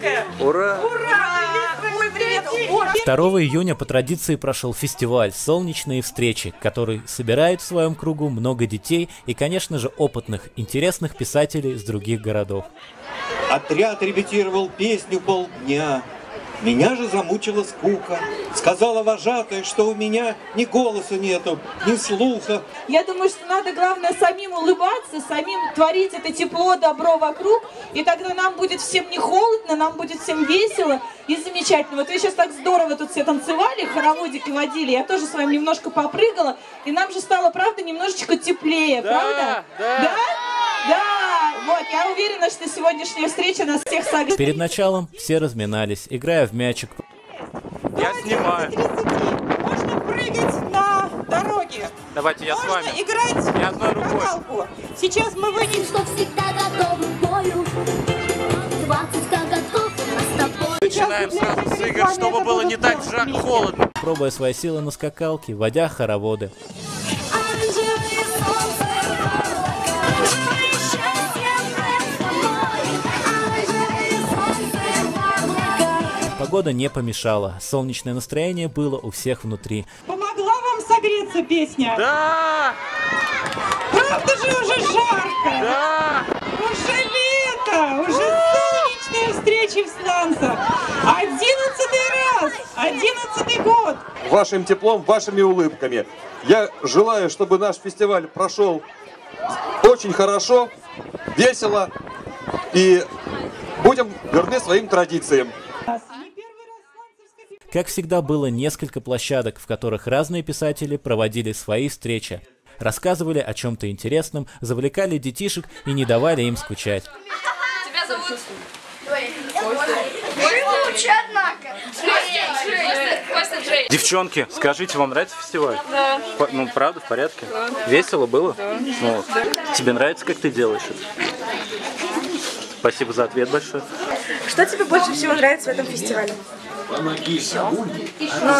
Советская. Ура! Ура! Ой, привет. Ой, 2 июня по традиции прошел фестиваль «Солнечные встречи», который собирает в своем кругу много детей и, конечно же, опытных, интересных писателей из других городов. Отряд репетировал песню полдня. Меня же замучила скука. Сказала вожатая, что у меня ни голоса нету, ни слуха. Я думаю, что надо, главное, самим улыбаться, самим творить это тепло, добро вокруг, и тогда нам будет всем не холодно, нам будет всем весело и замечательно. Вот вы сейчас так здорово тут все танцевали, хороводики водили, я тоже с вами немножко попрыгала, и нам же стало, правда, немножечко теплее, правда? да. Да? Да! Вот, я уверена, что сегодняшняя встреча нас всех согреет. Перед началом все разминались, играя в мячик. Я снимаю. Можно прыгать на дороге. Давайте я с Можно вами. играть Я одной в рукой. скакалку. Сейчас мы выйдем. что всегда готовы к бою. Коготков с тобой. Начинаем сразу с игр, чтобы было не так жа- холодно. пробуя свои силы на скакалке, водя хороводы. Погода не помешала, солнечное настроение было у всех внутри. Помогла вам согреться песня? Да! Правда же уже жарко? Да! Уже лето! Уже солнечные встречи в Сланцах. Одиннадцатый раз! Одиннадцатый год! вашим теплом, вашими улыбками. Я желаю, чтобы наш фестиваль прошел очень хорошо, весело и будем верны своим традициям. Не первый раз сланцевская Как всегда, было несколько площадок, в которых разные писатели проводили свои встречи. Рассказывали о чем-то интересном, завлекали детишек и не давали им скучать. Тебя зовут? Вы лучше, однако. Девчонки, скажите, вам нравится фестиваль? Да. ну, правда, в порядке? Весело было? Да. Ну, тебе нравится, как ты делаешь это? Спасибо за ответ большой. Что тебе больше всего нравится в этом фестивале? Все. Ну,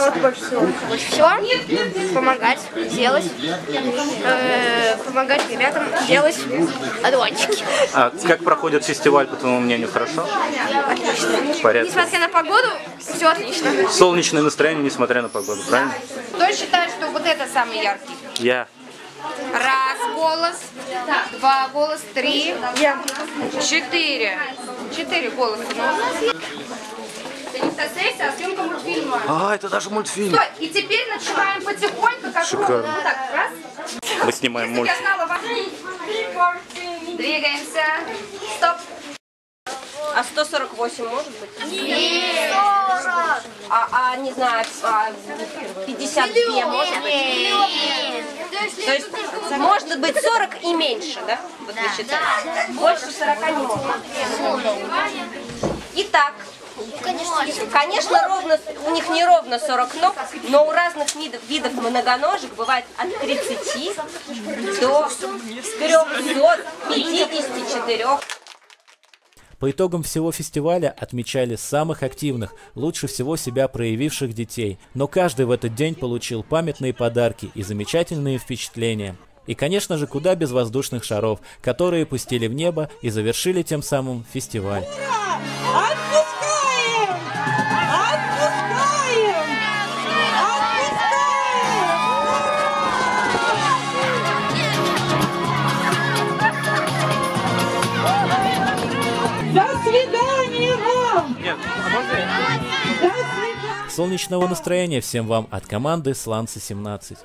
вот больше всего. Все. Помогать, делать. Э, помогать ребятам делать одуванчики. А как проходит фестиваль, по твоему мнению, хорошо? Порядке. Несмотря на погоду, все отлично. Солнечное настроение, несмотря на погоду, правильно? Кто считает, что вот это самый яркий? Я. Раз голос, два голос, три, четыре. Четыре голоса. Но у нас есть. Это не фотосессия, а съемка мультфильма. А, это даже мультфильм. Стой, и теперь начинаем потихоньку, как Шикарно. ровно. Вот так, раз. Мы снимаем мультфильм. знала вас. Двигаемся. Стоп. А 148 может быть? Нет. А, а не знаю, а 52 может быть? То есть может быть 40 и меньше, да? Вот вы считаете? Больше 40 не может. Конечно, ровно, у них не ровно 40 ног, но у разных видов, видов многоножек бывает от 30 до 354. По итогам всего фестиваля отмечали самых активных, лучше всего себя проявивших детей, но каждый в этот день получил памятные подарки и замечательные впечатления. И, конечно же, куда без воздушных шаров, которые пустили в небо и завершили тем самым фестиваль. Солнечного настроения всем вам от команды Сланцы 17.